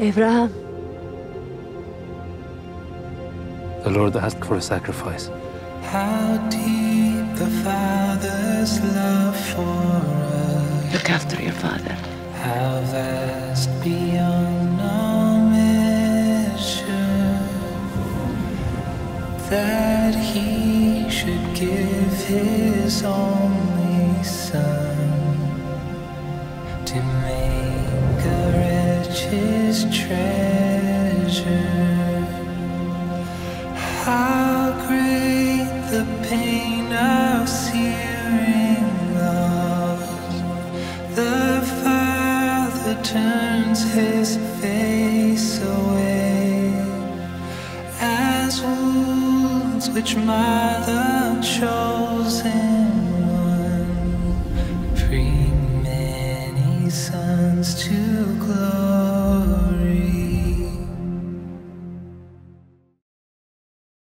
Abraham, The Lord asked for a sacrifice. How deep the Father's love for us, look after your father. how vast beyond all measure, that He should give His only Son to make a His treasure. How great the pain of searing loss. The Father turns his face away as wounds which mar the chosen sons to glory.